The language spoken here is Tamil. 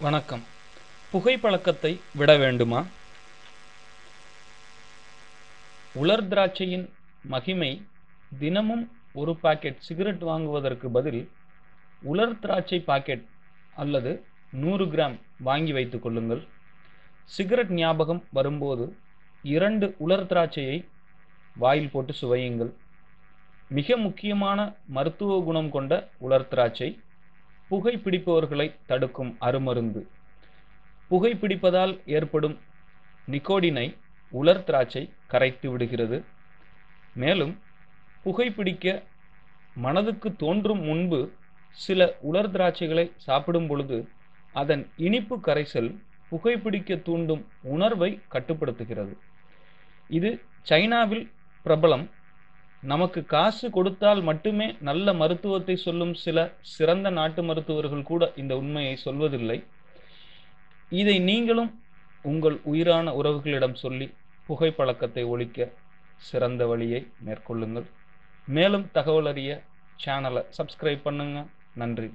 வணக்கம். புகைப்பழக்கத்தை விட வேண்டுமா? உலர் திராட்சையின் மகிமை தினமும் ஒரு பாக்கெட் சிகரெட் வாங்குவதற்கு பதில் உலர் திராட்சை பாக்கெட் அல்லது நூறு கிராம் வாங்கி வைத்துக் கொள்ளுங்கள். சிகரெட் ஞாபகம் வரும்போது இரண்டு உலர் திராட்சையை வாயில் போட்டு சுவையுங்கள். மிக முக்கியமான மருத்துவ குணம் கொண்ட உலர் திராட்சை புகைப்பிடிப்பவர்களை தடுக்கும் அருமருந்து. புகைப்பிடிப்பதால் ஏற்படும் நிக்கோடினை உலர் திராட்சை கரைத்து விடுகிறது. மேலும் புகைப்பிடிக்க மனதுக்கு தோன்றும் முன்பு சில உலர் திராட்சைகளை சாப்பிடும் பொழுது அதன் இனிப்பு கரைசல் புகைப்பிடிக்க தூண்டும் உணர்வை கட்டுப்படுத்துகிறது. இது சைனாவில் பிரபலம் நமக்கு காசு கொடுத்தால் மட்டுமே நல்ல மருத்துவத்தை சொல்லும் சில சிறந்த நாட்டு மருத்துவர்கள் கூட இந்த உண்மையை சொல்வதில்லை. இதை நீங்களும் உங்கள் உயிரான உறவுகளிடம் சொல்லி புகைப்பழக்கத்தை ஒழிக்க சிறந்த வழியை மேற்கொள்ளுங்கள். மேலும் தகவல் அறிய சேனலை சப்ஸ்கிரைப் பண்ணுங்க. நன்றி.